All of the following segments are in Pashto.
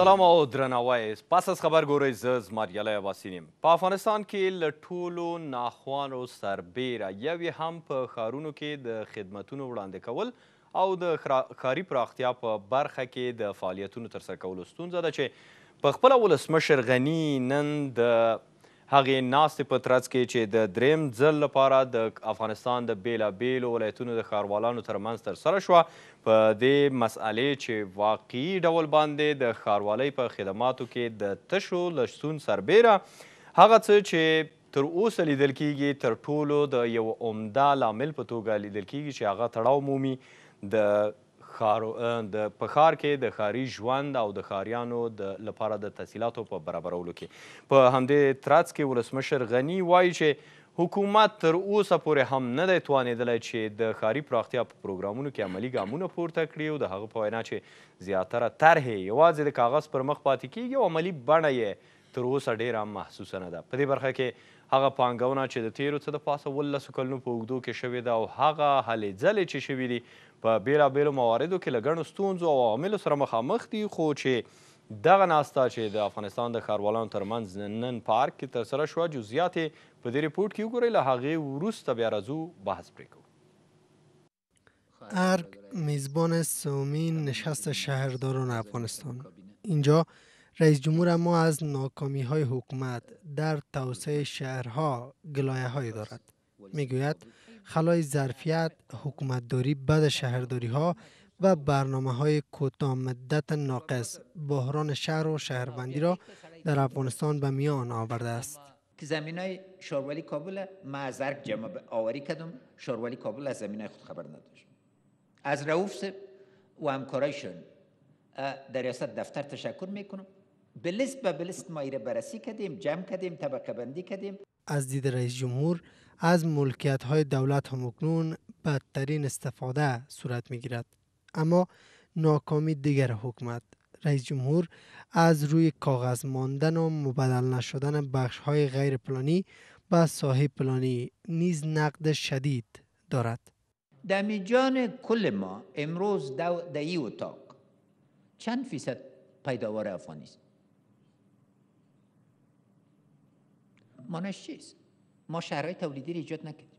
سلام او درناوی پس از خبر ګورئ زه زمریالی عباسین یم په افغانستان کې له ټولو ناخوانو سربیره یو هم په ښارونو کې د خدمتونو وړاندې کول او د ښاري پراختیا په برخه کې د فعالیتونو ترسره کولو ستونزه ده چې په خپله ولسمشر غني نن د هغې ناستې په ترڅ کې چې د دریم ځل لپاره د افغانستان د بېلابېلو ولایتونو د ښاروالانو ترمنځ ترسره شوه په دې مسئلې چې واقعي ډول باندې د ښاروالۍ په خدماتو کې د تشو لستون سربېره هغه څه چې تر اوسه لیدل کیږي تر ټولو د یو عمده لامل په توګه لیدل کیږي چې هغه تړاو مومي د ښارو د په ښار کې د ښاري ژوند او د ښاریانو د لپاره د تحصیلاتو په برابرولو کې په همدې ترڅ کې ولسمشر غني وایي چې حکومت تر اوسه پورې هم نه دی توانېدلی چې د ښاري پراختیا په پروګرامونو کې عملي ګامونه پورته کړي او د هغه په وینا چې زیاتره طرحې یوازې د کاغذ پر مخ پاتې کیږي او عملي بڼه یې تر اوسه ډېره محسوسه نه ده. په دې برخه کې هغه پانګونه چې د تېرو څه د پاسه اوولسو کلونو په اوږدو کې شوې ده او هغه هلې ځلې چې شوې دي، په بېلابېلو مواردو کې له ګڼو ستونزو او عواملو سره مخامخ دي، خو چې دغه ناسته چې د افغانستان د ښاروالانو ترمنځ نن پارک کې ترسره شوه، جزئیات یې په دې رپوټ کې وګورئ، له هغې وروسته بیا راځو بحث پرې کوو. ارگ میزبان سومین نشست شهرداران افغانستان اینجا رئیس جمهور ما از ناکامی های حکومت در توسعه شهرها گلایه های دارد میگوید خلای ظرفیت حکومتداری بد شهرداری ها و برنامه های کوتاه مدت ناقص بحران شهر و شهروندی را در افغانستان به میان آورده است که زمین های شاروالی کابل ما از ارگ جمع آوری کردم شاروالی کابل از زمین خود خبر نداشت از رؤوف و همکارایشون در ریاست دفتر تشکر میکنم کنم با به بلست ما ایره بررسی کردیم جمع کردیم طبقه بندی کردیم از دید رئیس جمهور از ملکیت های دولت همکنون بدترین استفاده صورت می اما ناکامی دیگر حکومت رئیس جمهور از روی کاغذ ماندن و مبدل نشدن بخش های غیر پلانی به صاحب پلانی نیز نقد شدید دارد. در میجان کل ما امروز در ای اتاق چند فیصد پیداوار افغانیست؟ مانش چیست؟ ما شهرهای تولیدی ایجاد نکردیم.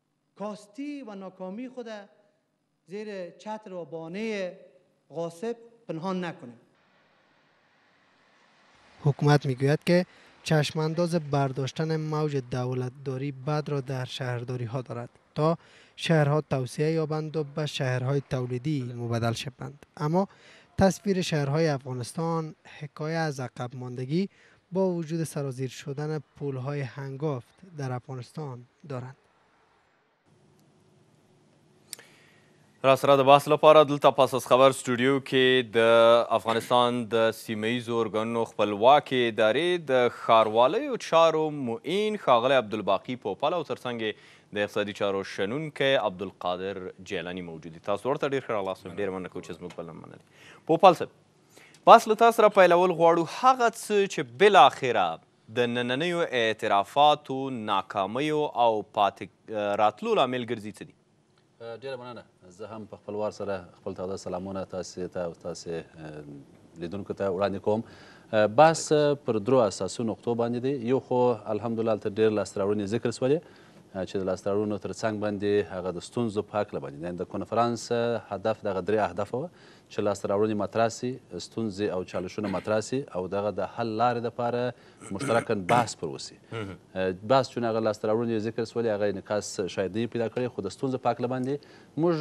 کاستی و ناکامی خود زیر چتر و بانه غاصب پنهان نکنیم حکومت میگوید که چشمانداز برداشتن موج دولتداری بد را در شهرداری ها دارد تا شهرها توسعه یابند و به شهرهای تولیدی مبدل شوند اما تصویر شهرهای افغانستان حکایه از عقب ماندگی با وجود سرازیر شدن پولهای هنگافت در افغانستان دارند را سره د بحث لپاره دلته پاسس خبر سټوډیو کې د افغانستان د سیمه ییزو ارګانونو خپلواکې ادارې د ښاروالیو چارو معین ښاغلی عبدالباقي پوپل او ترڅنګ د اقتصادي چارو شنونکی عبدالقادر جیلانی موجود دي تاسو ورته ډېر ښه راغلاست ډېر مننه کوو چې زموږ بلنه منلې پوپل صاحب بحث له تاسو سره پیلول غواړو هغه څه چې بالاخره د نننیو اعترافاتو ناکامیو او پاتې راتلو لامل ګرځي څه دي؟ ډېره مننه، زه هم په خپل وار سره خپل تاوده سلامونه تاسې ته او ستاسې لیدونکو ته وړاندې کوم. بحث پر درو اساسي نقطو باندې دی، یو خو الحمدلله هلته ډېر لاسته راوړنې ذکر شولې چې د لاسته راوړنو تر څنګ باندې هغه د ستونزو په هکله باندې دی، یعنې د کنفرانس هدف دغه درې اهدف وه چې لاسته راوړنې مطرح شي، ستونزې او چالشونه مطرح شي او د هغه د حل لارې لپاره مشترکاً بحث پر وشي. بحث چون هغه لاسته راوړنې ذکر شولې، هغه انعکاس شاید نه وي پیدا کړی، خو د ستونزو په هکله باندې موږ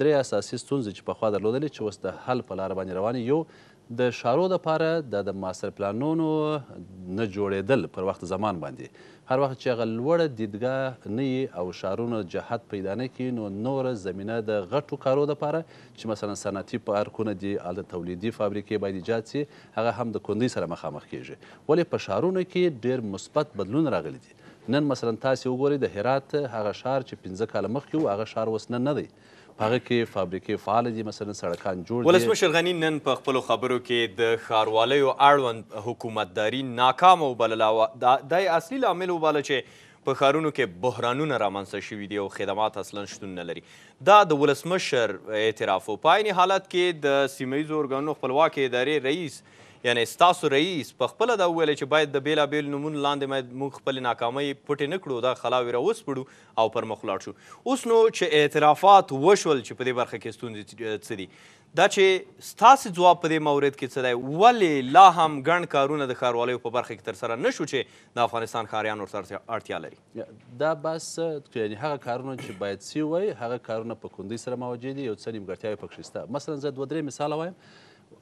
درې اساسي ستونزې چې پخوا درلودلې، چې اوس د حل په لاره باندې روانې یو، د ښارو لپاره د د ماسټر پلانونو نه جوړېدل پر وخت زمان باندې، هر وخت چې هغه لوړه دیدګاه نه وي او ښارونه جهت پیدا نه کړي، نو نوره زمینه د غټو کارو لپاره چې مثلا صنعتي پارکونه دي، هلته تولیدي فابریکې باید ایجاد شي، هغه هم د کندۍ سره مخامخ کېږي، ولې په ښارونو کې ډېر مثبت بدلون راغلي دي، نن مثلا تاسې وګورئ د هرات هغه ښار چې پنځه کاله مخکې و، هغه ښار اوس نن نه دی، په هغه کې فابریکې فعاله دي، مثلا سړکان جوړ دي. ولسمشر غني نن په خپلو خبرو کې د ښاروالیو اړوند حکومتداري ناکامه وبلله او دا یې اصلي لامل وباله چې په ښارونو کې بحرانونه رامنځته شوي دي او خدمات اصلا شتون نه لري. دا د ولسمشر اعتراف و. په عین حالت کې د سیمه ییزو ارګانونو خپلواکې ادارې رئیس یعنې ستاسو رئیس په خپله دا وویل چې باید د بېلا بېلو نومونو لاندې باید موږ خپلې ناکامۍ پټې نه کړو، دا خلاوې را وسپړو او پر مخ ولاړ شو. اوس نو چې اعترافات وشول چې په دې برخه کې ستونزې څه دي، دا چې ستاسې ځواب په دې مورد کې څه دی؟ ولې لا هم ګڼ کارونه د ښاروالیو په برخه کې ترسره نه شو چې د افغانستان ښاریان ورته اړتیا لري؟ دا بس یعنی هغه کارونه چې باید سي وای هغه کارونه په کوندۍ سره مواجه دي، یو څه نیمګړتیاوې پکښې شته. مثلا زه دوه درې مثاله وایم،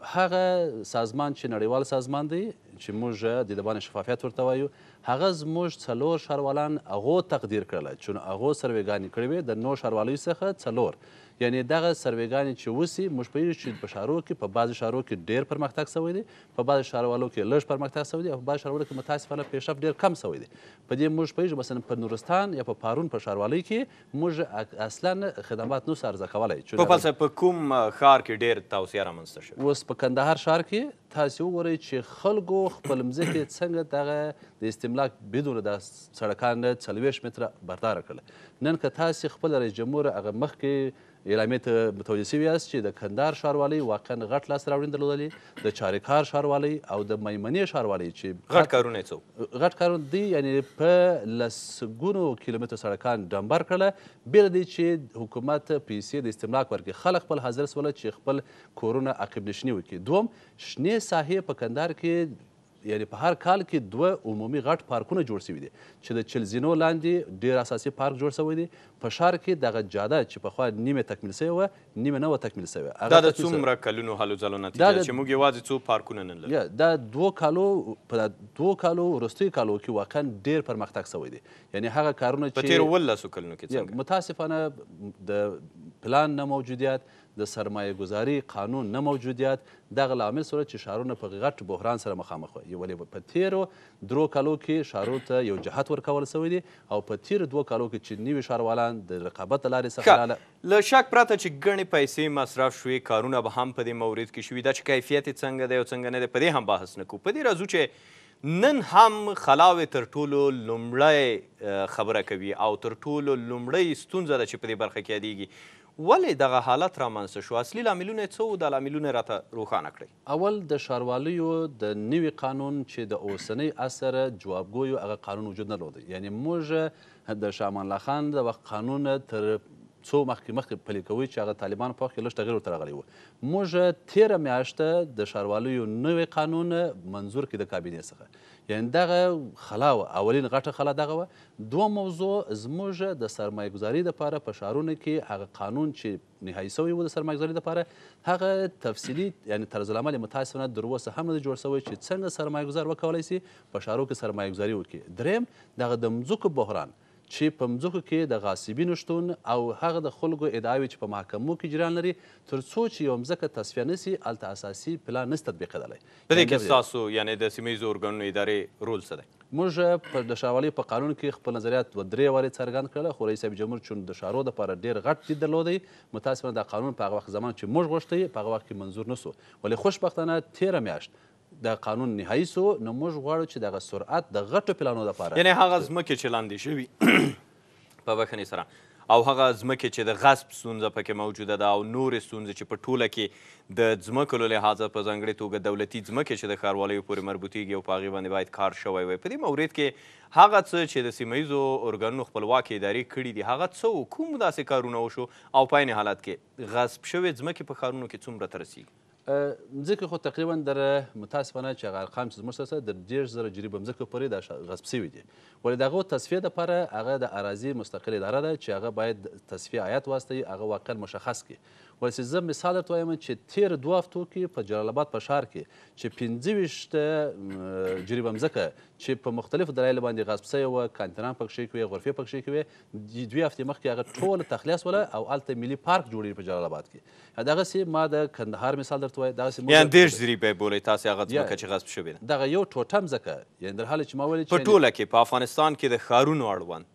هغه سازمان چې نړیوال سازمان دی چې موږ د ده باندې شفافیت ورته وایو، هغه زموږ څلور ښاروالان هغو تقدیر کړل چې هغو سروې ګانې کړې وې، د نو ښاروالیو څخه څلور یعنې دغه سروېګانې چې وشي، موږ پوهېږو چې په ښارو کې په بعضې ښارو کې ډېر پرمختګ شوی دی، په بعضې ښاروالو کې لږ پرمختګ شوی دی او په بعضې ښاروالو کې متاسفانه پېښف ډېر کم شوی دی. په دې موږ پوهېږو مثلاً په نورستان یا په پارون په ښاروالۍ کې موږ اصلاً خدمات نشو عرضه کولای. توپل صاحب په کوم ښار کې ډېر توسعه رامنځته شوې؟ اوس په کندهار ښار کې تاسې وګورئ چې خلکو خپل مځکې څنګه دغه د استملاک بدون دا سړکان څلوېښت متره بردار کړل نن که تاسې خپل رئیس جمهور هغه مخکې اعلامیې ته متوجه شوي یاست چې د کندهار ښاروالۍ واقعا غټ لاسته راوړنې درلودلې د چاریکار ښاروالۍ او د میمنې ښاروالۍ چې غټ کارونه یې څه غټ کارونه دی یعنی په لسګونو کیلومتر سړکان ډمبر کړل بېله دې چې حکومت پیسې د استملاک ورکړي خلک خپل حاضر سول چې خپل کورونه عقیب نشیني وکړي دوم شنې ساحې په کندهار کې یعنی په هر کال کې دوه عمومي غټ پارکونه جوړ شوي دي چې د چل زینو لاندې ډیر اساسي پارک جوړ شوی دی په ښار کې دغه جاده چې پخوا نیمه تکمیل شوې وه نیمه نه وه تکمیل شوې هغه دا د تکمیل شوې څومره کلونو هلو ځلو دا نتیجه ده د چې موږ یوازې څو پارکونه نن لرو. یا دا دوو کالو په دا دوو کالو وروستیو کالو کې واقعا ډیر پرمختګ شوی دی یعنی هغه کارونه په چې تیرو ولسو کلونو کې یا څنګه متاسفانه د پلان نه موجودیت د سرمایه ګذاري قانون نه موجودیت دغه لامل سول چي ښارونه په غټ بحران سره مخامخ وه یي ولي په تیرو درو کالو کي ښارو ته یو جهت ورکول سوی دي او په تیرو دوو کالو کي چي نوي ښاروالان د رقابت د لاري څخه لاله له شک پرته چي ګڼي پیسي مصرف شوي کارونه به هم په دي مورد کي شوي دا چي کیفیت یې څنګه دی او څنګه نه دی په دي هم بحث نه کوو په دي راځو چي نن هم خلاوې تر ټولو لومړی خبره کوي او تر ټولو لومړۍ ستونزه ده چي په دي برخه کي یادیږي ولې دغه حالت رامنځته شو؟ اصلي لاملونه یې څه وو؟ دا لاملونه یې راته روښانه کړئ. اول د ښاروالیو د نوي قانون چې د اوسنۍ عصر جوابګویو هغه قانون وجود نه لرلو یعنې موږ د شاه امان الله خان د وخت قانون تر څو مخکې مخکې پلي کوو چې هغه طالبانو په وخت کې لږ تغیر ورته راغلی وو موږ تیره میاشت د ښاروالیو نوی قانون منظور کړ د کابینې څخه یعنې دغه خلا وه اولین غټه خلا دغه وه دوهم موضوع زموږ د سرمایه ګذاري لپاره په ښارونو کې هغه قانون چې نهايي شوی و د سرمایه ګذاري لپاره هغه تفصیلي یعنې طرز العمل یې متاسفانه در اوسه هم نه دی جوړ شوی چې څنګه سرمایه ګذار وکولای شي په ښارو کې سرمایه ګذاري وکړي دریم دغه د مځکو بحران چې په مځکو کې د غاصبینو شتون او هغه د خلکو ادعاوې چې په محکمو کې جریان لري تر څو چې یوه مځکه تصفیه نه شي هلته اساسي پلان نه شي تطبیقېدلی. په دې کې ستاسو یعنې د سیمه ییزو ارګانونو ادارې رول څه دی؟ موږ د ښاروالۍ په قانون کې خپل نظریات دوه درې وارې څرګند کړل خو رئیس صاحب جمهور چون د ښارو لپاره ډېر غټ دید درلود متاسفانه دا قانون په هغه وخت زمان چې موږ غوښتی په هغه وخت کې منظور نه شو ولې خوشبختانه تېره میاشت دا قانون نهایی شو نو موږ غواړو چې دغه سرعت د غټو پلانو لپاره یعنې هغه ځمکې چې لاندې شوي په بښنې سره او هغه ځمکې چې د غصب ستونزه پکې موجوده ده او نورې ستونزې چې په ټوله کې د ځمکو له لحاظه په ځانګړې توګه دولتي ځمکې چې د ښاروالیو پورې مربوطېږي او په هغې باندې باید کار شوی وای په دې مورد کې هغه څه چې د سیمه ییزو ارګانونو خپلواکې ادارې کړي دي هغه څه و کوم داسې کارونه وشو او په عین حالت کې غصب شوې ځمکې په ښارونو کې څومره ته رسېږي مځکې خو تقریبا در متاسفانه چې هغه ارقام چې زموږ سره سره در دېرش زره جریبه مځکه پورې دا غصب شوي دي ولې د هغو تصفیه لپاره هغه د اراضي مستقل اداره ده چې هغه باید تصفیه آیات واستوي هغه واقعا مشخص کړي ولې چې زه مثال درته وایم چې تېر دوه هفتو کې په جلال آباد په ښار کې چې پنځه ویشت جریبه مځکه چې په مختلفو دلایلو باندې غصب شوې وه کانتینان پکښې کوي غرفې پکښې کوي دوې هفتې مخکې هغه ټوله تخلیه سوله او هلته ملي پارک جوړېږي په جلال آباد کې دغسې ما د کندهار مثال درته وایې دغسې موږ یعنې دېرش زری به بولئ تاسې هغه ځمکه چې غصب شوې ده؟ دغه یو ټوټه مځکه یعنې در حاله چې ما ویل چې په ټوله کې په افغانستان کې د ښارونو اړوند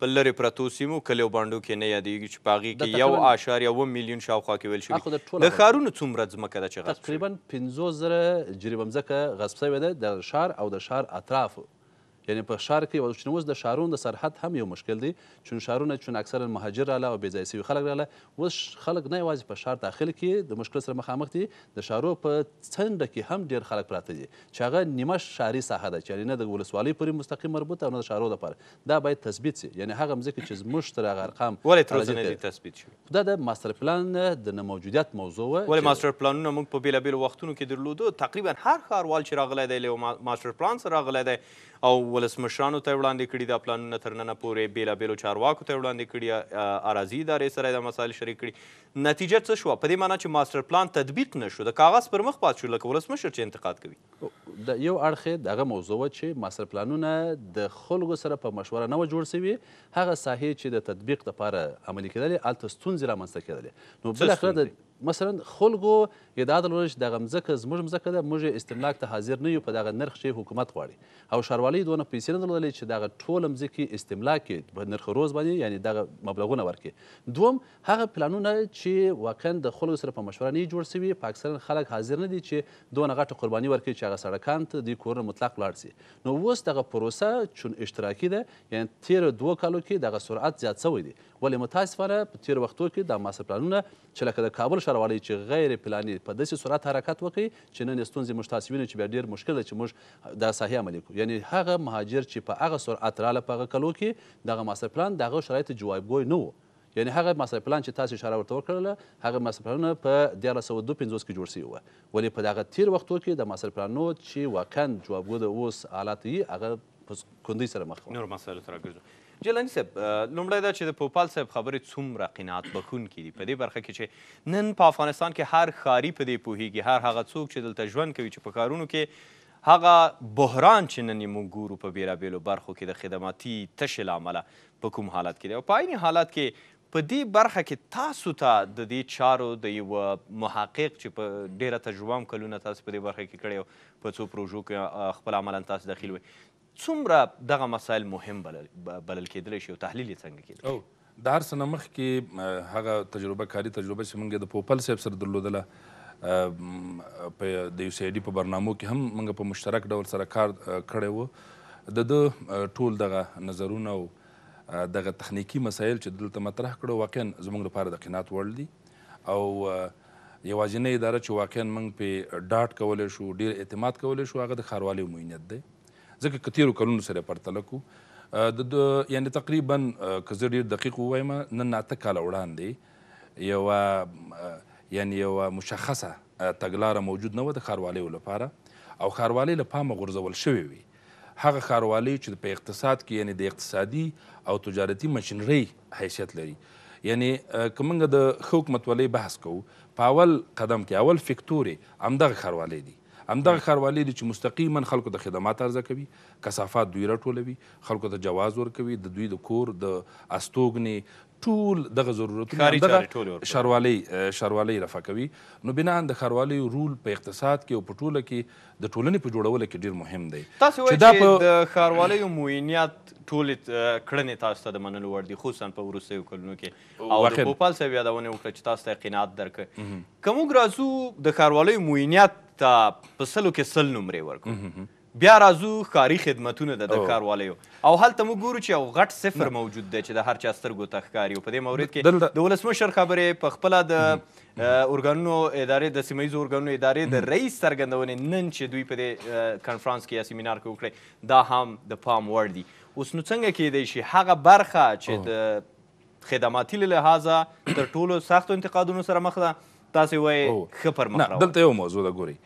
په لرې پرتو سیمو، کلیو بانډو کې نه یادېږي چې په هغې کې یو اعشاریه اووه میلیون شاوخوا کې ویل شوي د ښارونو څومره ځمکه ده چې غصب شوې؟ تقریبا پنځوس زره جریبه مځکه غصب شوې ده د ښار او د ښار اطرافو یعنی په ښار کی چون اوس د ښارون د سرحد هم یو مشکل دی چون ښارونه چون اکثرا مهاجر راله او بی ځایه سوی خلک راله اوس خلک نه یوازی په ښار داخل کی د مشکل سره مخامخ دی د ښارو په څنډه کی هم ډیر خلک پراته دی چی هغه نیمه ښاری ساحه ده چی یعنی نه د ولسوالی پوری مستقیم مربوط او نه د ښارو لپاره دا باید تثبیت سی یعنی هغه مځکی چی زموږ سره هغه ارقام ولې تر اوسه نه دی تثبیت شوی؟ خو دا د ماسټر پلان د نه موجودیت موضوع وه ولې چې. ماسټر پلانونه موږ په بېلا بېلو وختونو کې درلودو، تقریباً هر ښاروال چې راغلی دی له یوه ماسټر پلان سره راغلی دی او ولسمشرانو ته یې وړاندې کړي دا پلانونه تر ننه پورې بېلا بېلو چارواکو ته یې وړاندې کړي، اراضي ادارې سره یې دا مسایل شریک کړي، نتیجه څه شوه؟ په دې مانا چې ماسټر پلان تطبیق نه شو، د کاغذ پر مخ پاتې شو لکه ولسمشر چې انتقاد کوي. د یو اړخ یې د هغه موضوع وه چې ماسټر پلانونه د خلکو سره په مشوره نه وه جوړ شوي هغه ساحې چې د تطبیق لپاره عملي کېدلې، هلته ستونزې رامنځته کېدلې، نو بالاخره د مثلاً خلکو ادعا درلوده چې دغه مځکه زموږ مځکه ده، موږ یې استملاک ته حاضر نه یو، په دغه نرخ چې حکومت غواړي او ښاروالۍ دونه پیسې نه درلودلې چې دغه ټوله مځکې استملاک کړي، په نرخروز باندې یعنې دغه مبلغونه ورکړي. دوم، هغه پلانونه چې واقعاً د خلکو سره په مشوره نه دي جوړ شوي، په اکثراً خلک حاضر نه دي چې دونه غټه قرباني ورکړي چې هغه سړکانو ته د دوی کورونه مطلق ولاړ شي، نو اوس دغه پروسه چون اشتراکي ده، یعنې تېرو دوو کالو کې دغه سرعت زیات شوی دی، ولې متاسفانه په تېرو وختو کې دا ماسټر پلانونه چې لکه د کابل ښاروالۍ چې غیر پلاني په داسې سرعت حرکت وکړ چې نن یې ستونزې موږ تاسې وینو چې بیا ډېر مشکل ده چې موږ دا ساحې عملي کړو یعنې هغه مهاجر چې په هغه سرعت راله په هغه کلو کې دغه ماسټر پلان د هغه شرایطو جوابګوی نه وو یعنې هغه ماسټر پلان چې تاسې اشاره ورته وکړله هغه ماسټر پلانونه په دیارلس سوه دوه پنځوس کې جوړ شوي وه ولې په دغه تېرو وختو کې د ماسټر پلانو چې واقعاً جوابګو د اوس حالات یي هغه په کندۍ سره مخ وه. نورو مسایلو ته راګرځو. جیلاني صاحب، لومړی دا چې د پوپل صاحب خبرې څومره قناعت بښونکې دي په دې برخه کې چې نن په افغانستان کې هر ښاري په دې پوهېږي، هر هغه څوک چې دلته ژوند کوي چې په ښارونو کې هغه بحران چې نن یې موږ ګورو په بېلابېلو برخو کې د خدماتي تشې له امله په کوم حالت کې دی او په عین حالت کې په دې برخه کې تاسو ته د دې چارو د یوه محقق چې په ډېره تجربه هم کلونه تاسو په دې برخه کې کړې او په څو پروژو کې خپل عملا تاسو دخیل وئ څومره دغه مسایل مهم بلل, بلل کېدلی شي او تحلیل یې څنګه کېدلی شي؟ د هر څه نه مخکې هغه تجربه کاري تجربه چې موږ یې د پوپل صاحب سره درلودله په د یو سي آی ډي په برنامو کې هم موږ په مشترک ډول سره کار کړی و د ده ټول دغه نظرونه او دغه تخنیکي مسایل چې دلته مطرح کړو واقعا زموږ لپاره د قناعت وړ دي او یوازینۍ اداره چې واقعا موږ پې ډاډ کولی شو ډېر اعتماد کولی شو هغه د ښاروالۍ معینیت دی ځکه که تېرو کلونو سره پرتله کړو د د یعنې تقریبا که زه ډېر دقیق ووایم نن اته کاله وړاندې یوه یعنې یوه مشخصه تګلاره موجود نه وه د ښاروالۍ لپاره او ښاروالۍ له پامه غورځول شوې وي هغه ښاروالۍ چې په اقتصاد کې یعنې د اقتصادي او تجارتي مشینرۍ حیثیت لري یعنې که موږ د ښه حکومتولۍ بحث کوو په اول قدم کې اول فکتور یې همدغه ښاروالۍ دي همدغه ښاروالۍ دي چې مستقیما خلکو ته خدمات عرضه کوي کثافات دوی راټولوي خلکو ته جواز ورکوي د دوی د کور د استوګنې ټول دغه ضرورتونه همدغه ښاروالۍ ښاروالۍ رفع کوي نو بناً د ښاروالیو رول په اقتصاد کې او په ټوله کې د ټولنې په جوړوله کې ډېر مهم دی تاسو وایئ چې د ښاروالیو معینیت ټولې کړنې تاسو ته د منلو وړ دي خصوصا په وروستیو کلونو کې او د پوپال صاحب یادونه یې وکړه چې تاسو ته یې قناعت درکړ که موږ راځو د ښاروالیو معینیت ته په سلو کې سل نمرې ورکړو بیا راځو ښاري خدمتونو ته د ښاروالیو او هلته موږ ګورو چې یو غټ صفر موجود دی چې د هر چا سترګو ته ښکاري او په دې مورد کې د ولسمشر خبرې په خپله د ارګانونو ادارې د سیمه ییزو ارګانونو ادارې د رئیس څرګندونې نن چې دوی په دې کنفرانس کې یا سیمینار کې وکړې دا هم د پام وړ دي اوس نو څنګه کېدای شي هغه برخه چې د خدماتي له لحاظه تر ټولو سختو انتقادونو سره مخ ده تاسو وایي ښه پر مخ روان دلته یو موضوع ده ګوري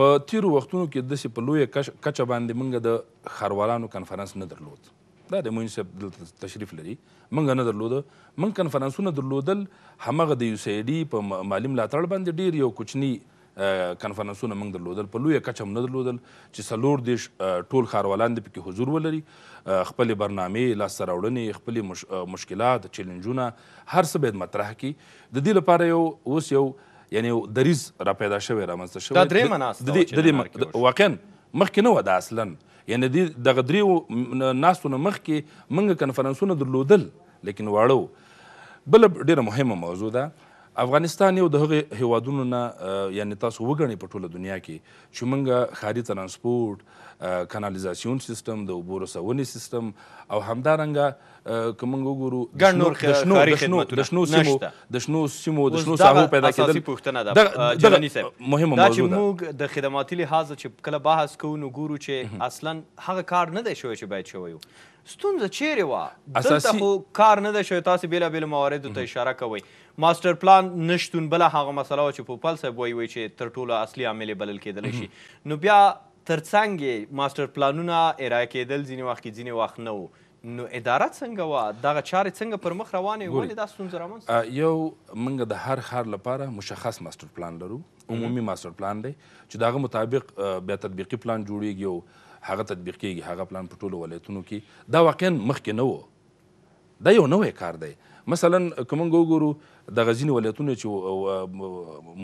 په تیرو وختونو کې داسې په لویه کچه باندې موږ د ښاروالانو کنفرانس نه درلود دا د معین صاحب دلته تشریف لري موږ نه درلود موږ کنفرانسونه درلودل همغه د یو سی ډي په مالي ملاتړ باندې ډیر یو کوچنی کنفرنسونه موږ درلودل، په لویه کچه مو نه درلودل چې څلور دېرش ټول ښاروالان دې پکې حضور ولري، خپلې برنامې، لاسته راوړنې، خپلې مشکلات، چیلنجونه، هر څه باید مطرح کړي، د دې لپاره یو اوس یو یعنې یو دریځ را پیدا شوی، رامنځته شوی، دا درېیمه ناسته وه چې ننګرهار کې وشوه، واقعاً مخکې نه وه دا اصلاً، یعنې دې دغه درېیو ناستو نه مخکې موږ کنفرنسونه درلودل، لیکن واړه وو. بله ډېره مهمه موضوع ده، افغانستان یو د هغو هېوادونو نه یعنې تاسو وګڼئ په ټوله دنیا کې چې موږ ښاري ترانسپورټ، کانالیزاسیون سیستم، د اوبو رسونې سیستم او همدارنګه که موږ وګورو ګڼ نور ښاري خدمتونه نشته. د شنو سیمو، د شنو ساحو پیدا کېدل. اوس دا اساسي پوښتنه ده جرني صاحب، دا چې موږ د خدماتي لحاظه چې کله بحث کوو نو ګورو چې اصلاً هغه کار نه دی شوی چې باید شوی و. ستونزه چیرې وه؟ دلته خو کار نه دی شوی، تاسې بېلابېلو مواردو ته اشاره کوئ. ماسټر پلان نه شتون بله هغه مسله وه چې پوپل صاحب وایي وایي چې تر ټولو اصلي عامل یې بلل کېدلی شي. نو بیا تر څنګ یې ماسټر پلانونه ارایه کېدل، ځینې وخت کې ځینې وخت نه وو. نو اداره څنګه وه؟ دغه چارې څنګه پر مخ روانې وې؟ ولې دا ستونزه رامنځته شوه؟ یو موږ د هر ښار لپاره مشخص ماسټر پلان لرو. عمومي ماسټر پلان دی چې د هغه مطابق بیا تطبیقي پلان جوړیږي او هغه تطبیق کیږي هغه پلان په ټولو ولایتونو کې دا واقعا مخکې نه وو دا یو نوی کار دی مثلا که موږ وګورو دغه ځینې ولایتونه چې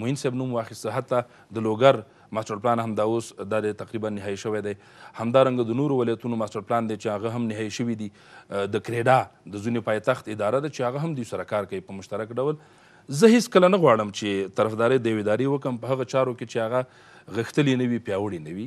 معین صاحب نوم واخیسته حتی د لوګر ماسټر پلان هم دا اوس دا دی تقریبا نهایي شوی دی همدارنګه د نورو ولایتونو ماسټر پلان دی چې هغه هم نهایي شوي دي د کریډا د ځونې پایتخت اداره ده چې هغه هم دوی سره کار کوي په مشترک ډول زه هیڅکله نه غواړم چې طرفداري د یوې ادارې وکړم په هغه چارو کې چې هغه غښتلې نه وي، پیاوړې نه وي،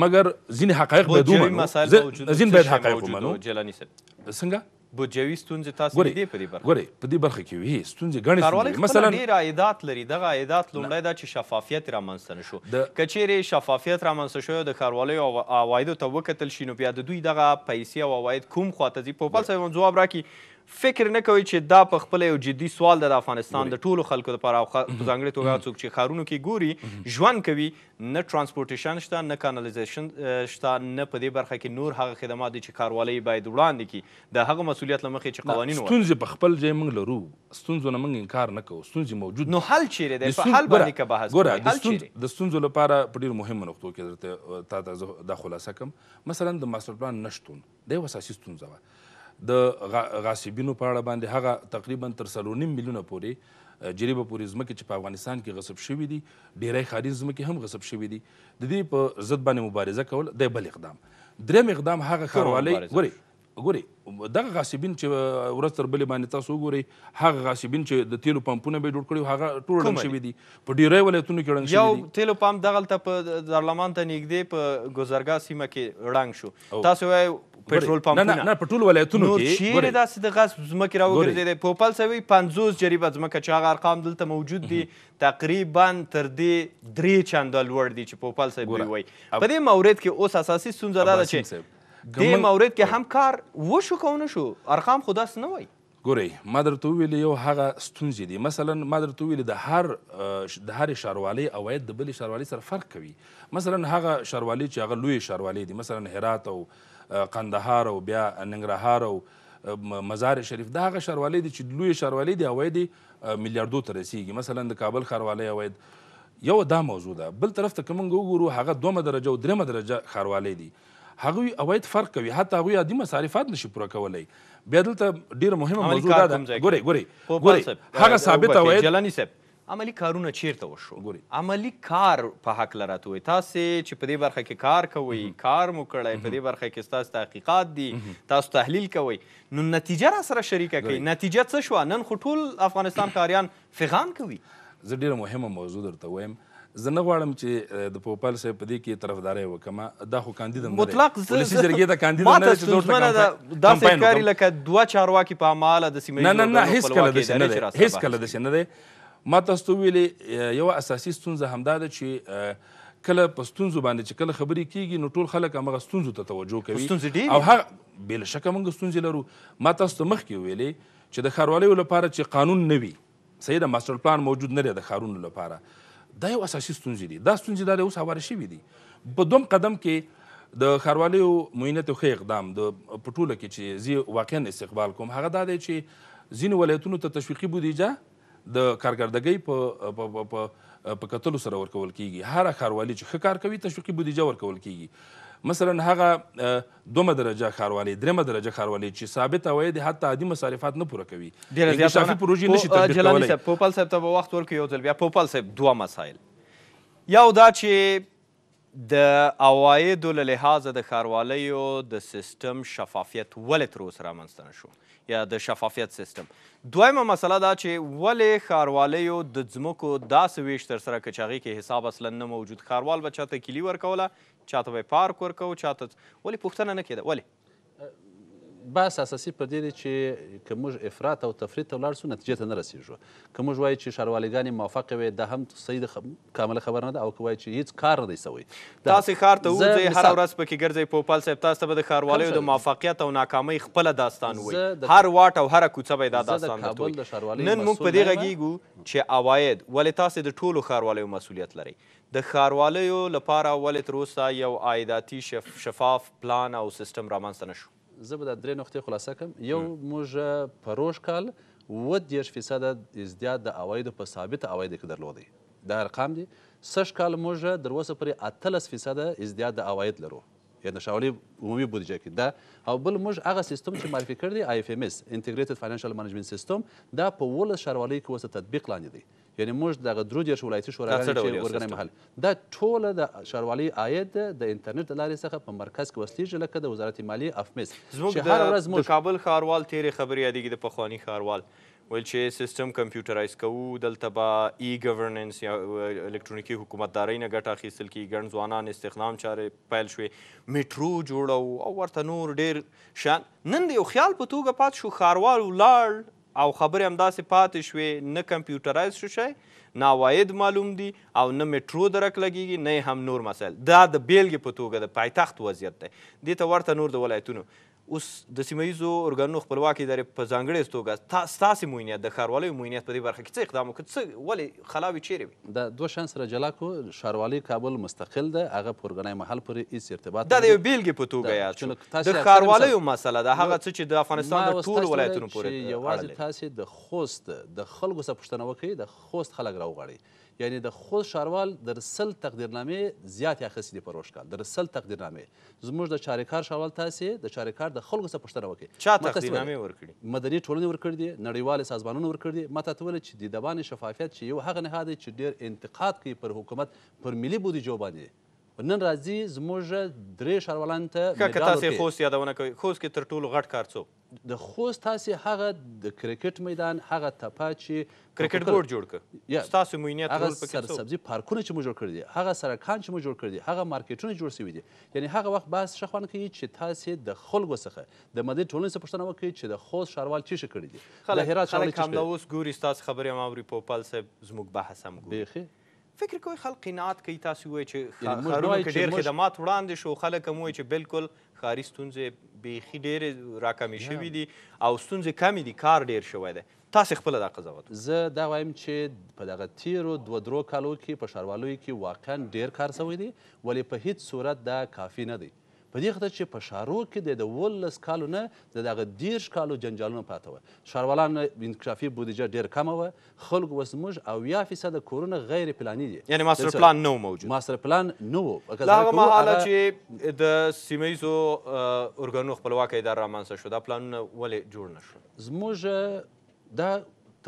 مګر ځینې حقایق باید ومنو. بودجوي مسایل به وجود وي، څه شی به وجود وي جیلاني صاحب؟ څنګه؟ بودجوي ستونزې تاسې لیدې په دې برخه کې؟ ګورئ په دې برخه کې وي ستونزې ګڼې ستونزې وي. مثلاً. ښاروالۍ خپله ډېر عایدات لري، دغه عایدات لومړی دا چې شفافیت یې رامنځته نه شو. که چېرې شفافیت رامنځته شوی او د ښاروالۍ عوایدو ته وکتل شي، نو بیا د دوی دغه پیسې او عواید کوم خوا ته ځي؟ پوپل صاحب هم ځواب راکړي. فکر نه کوئ چې دا په خپله یو جدي سوال ده د افغانستان د ټولو خلکو لپاره او په ځانګړې توګه هغه څوک چې ښارونو کې ګوري ژوند کوي نه ټرانسپورټیشن شته نه کانالیزیشن شته نه په دې برخه کې نور هغه خدمات دي چې ښاروالۍ یې باید وړاندې کړي د هغه مسؤلیت له مخې چې قوانین ورکړي ستونزې په خپل ځای موږ لرو ستونزو نه موږ انکار نه کوو ستونزې موجود دي نو حل چیرې دی په حل باندې که بحث کوئ حل چیرې د ستونزو لپاره په ډېرو مهمو نقطو کې درته تاته زه دا خلاصه کړم مثلا د ماسټر پلان نه شتون دا یو اساسي ستونزه وه. د غاصبینو په اړه باندې هغه تقریبا تر څلور نیم میلیونه پورې جریبه پورې ځمکې چې په افغانستان کې غصب شوې دي ډیری ښاري ځمکې هم غصب شوې دي د دې په ضد باندې مبارزه کول د بل اقدام دریم اقدام هغه ښاروالۍ ګوري ګوري دغه غاصبین چې ورځ تر بلې باندې تاسو وګورئ هغه غاصبین چې د تیلو پمپونه به جوړ کړي هغه ټول ړنګ شوي دي په ډیری ولایتونو کې ړنګ شوي دي یو تیلو پمپ دغلته په دارلمان ته نږدې په ګذرګاه سیمه کې ړنګ شو تاسو وایي پټرول پمپونه نه نه په ټول ولایتونو کې نور چیرې داسې د غصب ځمکې راوګرځېدې پوپل سوي پنځوس جریبه ځمکه چې هغه ارقام دلته موجود دي تقریبا تر دې درې چنده لوړ دي چې پوپل صاحب دوی وایي په دې مورد کې اوس اساسي ستونزه دا ده چې دې مورد کې هم کار وشو که ونه شو ارقام خو داسې نه وایي ګورئ ما درته وویلې یو هغه ستونزې دي مثلا ما درته وویلې د هر د هرې ښاروالۍ عواید د بلې ښاروالۍ سره فرق کوي مثلا هغه ښاروالۍ چې هغه لویې ښاروالۍ دي مثلا هرات او قندهار او بیا ننګرهار او مزار شریف دا هغه ښاروالۍ دي چې لویې ښاروالۍ دي عواید میلیارډو ته رسیږي مثلا د کابل ښاروالۍ عواید یو دا موضوع ده بل طرف ته که موږ وګورو هغه دومه درجه او درېمه درجه ښاروالۍ دي هغوی عواید فرق کوي حتی هغوی عادي مصارفات نشي پوره کولای بیا دلته ډیره مهمه موضوع دا ده ګوري ګوري ګوري هغه ثابت عواید جلانی صاحب عملی کارونه چیرته وشو عملی کار په حق لرات وي تاسو چې په دې برخه کې کار کوي کار مو کړی په دې برخه کې تاسو تحقیقات دي تاسو تحلیل کوي نو نتیجه را سره شریکه کړئ نتیجه څه شو نن خو ټول افغانستان کاریان فغام کوي. زه ډېره مهمه موضوع درته ووایم، زه نه غواړم چې د پوپل صاحب په دې کې طرفداري وکړم، دا خو کاندید هم نه دی، مطلق زه ولسي جرګې ته کاندید هم نه دی چې زه ورته کمپاین وکړم. داسې ښکاري لکه دوه چارواکي په هممهاله د سیمه ییزو روغتونو خپلواکې ادارې چې راسره بحث کوي. نه نه نه، هېڅکله داسې نه دی، هېڅکله داسې نه دی. ما تاسو ته وویلې یوه اساسي ستونزه همدا ده چې کله په ستونزو باندې چې کله خبرې کېږي، نو ټول خلک همغه ستونزو ته توجه کوي. خو ستونزې ډېرې دي. بېله شکه موږ ستونزې لرو. ما تاسو ته مخکې وویلې چې د ښاروالیو لپاره چې قانون نه وي صحیح ده ماسټر پلان موجود نه دی د ښارونو لپاره دا یو اساسي ستونزې دي دا ستونزې دا اوس هوارې شوې دي په دوم قدم کې د ښاروالیو معینت ښه اقدام د په ټوله کې چې زه واقعا استقبال کوم هغه دا دی چې ځینو ولایتونو ته تشویقي بودیجه د کارکردګۍ په په په کتلو سره ورکول کیږي هر ښاروالي چې ښه کار کوي تشویقي بودیجه ورکول کیږي مثلا هغه دومه درجه ښاروالي درېمه درجه ښاروالي چې ثابت عواید حتی عادي مصارفات نه پوره کوي ډېر زیات شافي پروژې نشي تطبیق کولای پوپل صاحب ته وخت ورکړي یو ځل بیا پوپل صاحب دوه مسایل یو دا چې د عوایدو له لحاظه د ښاروالیو د سیستم شفافیت ولې تر اوسه رامنځته نه شو یا د شفافیت سیستم؟ دویمه مسله دا چې ولې ښاروالیو د ځمکو داسې ویش ترسره کړ چې هغې کې حساب اصلا نه موجود؟ ښاروال به چاته کیلي ورکوله، چاته به یې پارک ورکوه، چاته ولې پوښتنه نه کیده؟ ولې؟ بحث اساسي په دې دی چې که موږ افراط او تفرید ته ولاړ سو نتیجې ته نه رسیږو که موږ وایو چې ښاروالېګانې موفقه وې دا هم صحیح ده کامله خبره نه ده او که وایو چې هیڅ کار نه دی سوی تاسې ښار ته ووځئ هره ورځ پکې ګرځئ پوپل صاحب تاسو ته به د ښاروالیو د موفقیت او ناکامۍ خپله داستان وایي هر واټ او هره کوڅه به یې دا داستان درته وایي نن موږ په دې غږیږو چې عواید ولې تاسې د ټولو ښاروالیو مسؤلیت لرئ د ښاروالیو لپاره ولې تر اوسه یو عایداتي شفاف پلان او سیستم رامنځته نه شو؟ زه به دا درې نقطې خلاصه کړم، یو موږ پروژ کال اووه دېرش فیصده ازدیاد د عوایدو په ثابته عوایدو کې درلود، دا ارقام دي، سږ کال موږ در اوسه پورې اتلس فیصده ازدیاد د عواید لرو، یعنې د ښاروالۍ عمومي بودجه کې دا او بل موږ هغه سیستم چې معرفي کړی دی، آی ایف ایم ایس، انتیګریتد فاینانشل منجمنټ سیستم، دا په اوولس ښاروالۍ کې اوس د تطبیق لاندې دی، یعنی موږ دغه درو دیرش ولایتی شوراګانی چی ورګنی مهال دا ټوله د شاروالی عاید د انترنیت د لاری څخه په مرکز کی وصلیږی لکه د وزارت مالیه افمیس چی هره ورځ موږ. د کابل ښاروال تیری خبری یادیږی د پخوانی ښاروال ویل چی سیستم کمپیوټرایز کوو دلته به ای ګورننس یا الکترونیکی حکومت داری نه ګټه اخیستل کیږی ګڼ ځوانان استخدام چاری پیل شوی میټرو جوړوو او ورته نور ډیر شیان نن د یو خیال په توګه پاتی شو ښاروال ولاړ او خبرې همداسې پاتې شوې، نه کمپیوټرایز شو شی، نه عواید معلوم دي او نه مټرو درک لګیږي، نه یې هم نور مسایل. دا د بیلګې په توګه د پایتخت وضعیت دی، دې ته ورته نور د ولایتونو اوس د سیمه ییزو ارګانونو خپلواکې ادارې په ځانګړې توګه ستاسې معینیت د ښاروالیو معینیت په دې برخه کې څه اقدام وکړ، څه ولې؟ خلاوی چیری وی. دا دوه شیان سره جلا کړو، ښاروالۍ کابل مستقل ده، هغه په اورګنای محل پورې هیڅ ارتباط نه لري. دا د یوې بیلګې په توګه یاد شو. د ښارواليو مسله ده هغه څه چې د افغانستان د ټولو ولایتونو پورې اړه لري. ما وس تاسې ته ویل چې یوازې تاسې د خوست د خلکو څخه پوښتنه وکړئ، د خوست خلک راوغواړئ، یعنې د خوست ښاروال در سل تقدیرنامې زیاتې اخیستې دي په روږد کال، در سل تقدیرنامې. زموږ د چاریکار ښاروال تاسې د چاریکار د خلکو څخه پوښتنه وکړئ چا تقدیرنامې ورکړي مدني ټولنې ورکړي دي نړیوالې سازمانونه ورکړي دي ما تاته ویل چې دیدبانې شفافیت چې یو هغه نهاد دی چې ډیر انتقاد کوي پر حکومت پر ملي بودیجو باندې نن راځي زموږ درې ښاروالان ته ښه که تاسې خوست یادونه کوئ خوست کې تر ټولو غټ کار څه و؟ د خوست تاسې هغه د کرکټ میدان هغه تپه چې کرکټ بورډ جوړ کړ ستاسو مینیت رول پکې هغه سبزي پارکونه چې مو جوړ کړی دي هغه سرکان چې مو جوړ کړی دي هغه مارکیټونه جوړ شوی دي یعنی هغه وخت بحث ښه خوند کوي چې تاسې د خلکو څخه د مدني ټولنې څخه پوښتنه وکړئ چې د خوست ښاروال چی شي کړی دي د هرات ښاروال چی شي کړی دي خلک همدا اوس ګوري ستاسو خبرې هم اوري پوپل صاحب زموږ بحث هم ګوري بیخي فکر کوئ خلک قناعت کوي تاسو ووایئ چې ښارونو کې ډېر خدمات وړاندې شو خلک هم وایي چې بالکل ښاري ستونزې بیخي ډېرې راکمې شوي دي او ستونزې کمې دي کار ډېر شوی دی تاسو خپل دا قضاوت زه دا وایم چې په دغه تیرو دوه درو کالو کې په ښاروالیو کې واقعا ډېر کار شوی دی ولې په هیڅ صورت دا کافي نه دی په دې خاطر چې په ښارو کې د دوولس کالو نه د دغه دېرش کالو جنجالونه پاته وه، ښاروالانو انکشافي بودجه ډېره کمه وه، خلکو وس موږ اویا فیصده کورونه غیر پلاني دي. یعنې ماسټر پلان نه و موجود. ماسټر پلان نه و. له هغه مهاله چې د سیمه ییزو ارګانونو خپلواکه اداره رامنځته شوه، دا پلانونه ولې جوړ نه شول؟ زموږ دا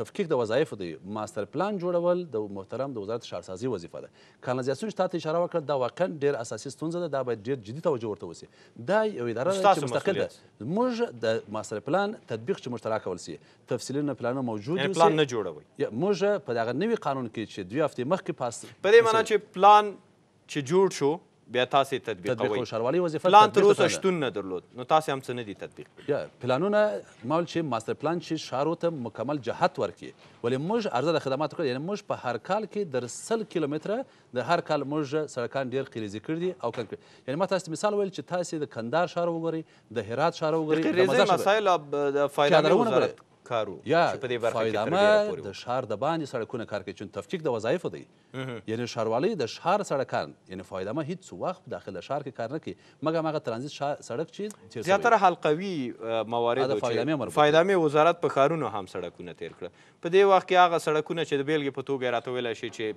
تفکیک د وظایفو دی ماستر پلان جوړول د محترم د وزارت ښارسازي وظیفه ده کانالیزاسیون چې تاته اشاره وکړه دا واقعا ډیر اساسي ستونزه ده دا باید ډیر جدي توجه ورته وسی دا یو اداره ده چې مستقل ده موږ د ماستر پلان تطبیق چې موږ ته راکول سي تفصیلي نه پلان موجود یعنی پلان نه جوړوي موږ په دغه نوي قانون کې چې دوی هفته مخکې پاس په دې معنی چې پلان چې جوړ شو بیا تاسې یې تطبیقوئ. تطبیق او ښاروالۍ وظیفه پلان تر اوسه شتون نه درلود نو تاسې هم څه نه دي تطبیق کړي. یا پلانونه ما ویل چې ماستر پلان چې شارو ته مکمل جهت ورکړي ولې موږ عرضه د خدماتو کړې یعنې موږ په هر کال کې در سل کیلومتره د هر کال موږ سړکان ډېر قیریزي کړي دي او کلک کړي یعنې ما تاسې ته مثال ویل چې تاسې د کندهار ښار وګورئ د هرات ښار وګورئ د قیریزۍ مسایل د فایدامه وزارت کار وو چې په دې برخه کې تر ډېره پورې وو. فایدامه د ښار د باندې سړکونه کار کوي چون تفکیک د وظایفو دی. یعنی ښاروالۍ د ښار سړکان یعنی فایده مه هیڅ وخت په داخل ښار کی کار نه کوي مګم هغه ترانزیت ښار سړک چی تیر شوی زیاتره حلقوی موارد و چی فایدامه وزارت په ښارونو هم سړکونه تیر کړه په دی وخت کی هغه سړکونه چی د بیلګی په توګه راته ویلای شی چی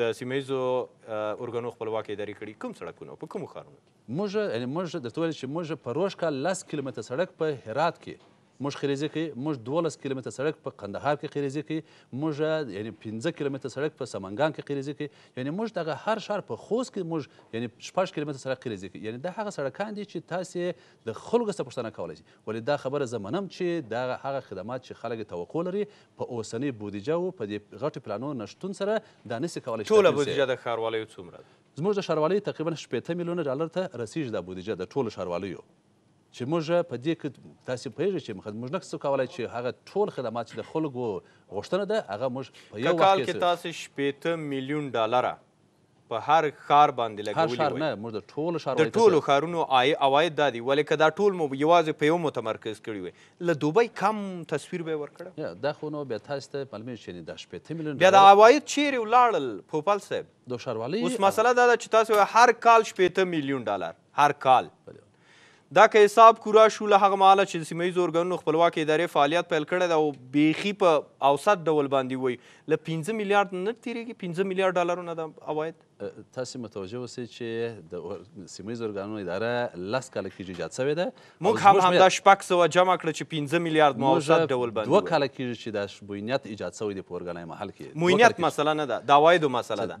د سیمه ایزو ارګانو خپلواکه اداری کړی کوم سړکونه و په کومو ښارونو کی. موږ یعنی موږ درته ویل چی موږ په روږ کال لس کیلومتر سړک په هرات کی موږ قریضې کښې موږ دوولس کیلومتر سړک په قندهار کښې قریضې کښې موږ یعنی پنځه کیلومتر سړک په سمنګان کښې قریضې کښې یعنی موږ دغه هر ښار په خوست کښې موږ یعنی شپږ کیلومتر سړک قریضې کښې یعنی دا هغه سړکان دي چې تاسې د خلکو څخه پوښتنه کولای شي ولې دا خبره زه منم چې دا هغه خدمات چې خلک توقع لري په اوسنۍ بودیجه او په دې غټو پلانو نه شتون سره دا نشي کولای چې ټوله بودیجه د ښاروالیو څومره ده؟ زموږ د ښاروالیو تقریبا شپېته میلیونه ډالر ته رسیږي دا بودیجه د ټولو ښاروالیو. چې موږ په دې کې تاسې پوهېږئ چې مخد موږ نکسو کولای چې هغه ټول خدمات چې د خلکو غوښتنه ده هغه موږ په یو وخت کې کال کې تاسې شپېته میلیون ډالره په هر ښار باندې لګولي وای هر ښار نه موږ د ټولو ښار د ټولو ښارونو عواید دا دي ولې که دا ټول مو یوازې په یو متمرکز کړي وای له دوبۍ کم تصویر به ورکړی دا خو نو بیا تاسو ته معلومه چې دا شپېته میلیون بیا دا عواید چیرې ولاړل پوپل صاحب د ښاروالۍ اوس مسله دا ده چې تاسو هر کال شپېته میلیون ډالر هر کال په دې وخت دا که حساب کورا شو له هغه مهاله چې د سیمه ییزو ارګانونو خپلواکې ادارې فعالیت پیل کړی دی او بیخي په اوسط ډول باندې وي له پنځه میلیارد نه تیریږي پنځه میلیارد ډالرو نه د عواید تاسو متوجه اوسئ چې د سیمه ییزو ارګانونو اداره لس کاله کېږي ایجاد شوې ده موږ هم همدا شپږ سوه جمع کړه چې پنځه میلیارد مو اوسط ډول باندې دوه کاله کېږي چې دا بنیت ایجاد شوی دی په ارګاني محل کې بنیت مسله نه ده د عوایدو مسله ده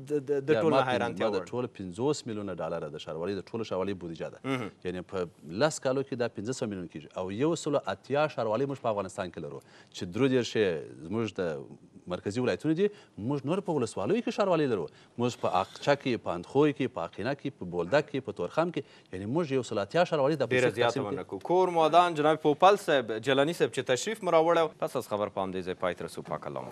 د ټول نه حیرانتیا وړ. د ټول پنځوس میلیونه ډالره د ښاروالۍ د ټولو ښاروالۍ بودجه ده یعنې په لس کالو کې دا پنځه سوه میلیونه کیږي او یو سلو اتیا ښاروالۍ موږ په افغانستان کې لرو چې درو دېرش یې زموږ د مرکزي ولایتونو دي موږ نور په ولسوالیو کې ښاروالۍ لرو موږ په اقچه کې په اندخوی کې په اقینه کې په بولدک کې په تورخم کې یعنی موږ یو سل اتیا شاروالي دا پیسې تقسیم کړي. ډیره زیاته مننه کوو کور مو ودان جناب پوپل صاحب جلانی صاحب چې تشریف مو راوړی او پس از خبر په همدې ځای پای ته رسو پاک الله مو.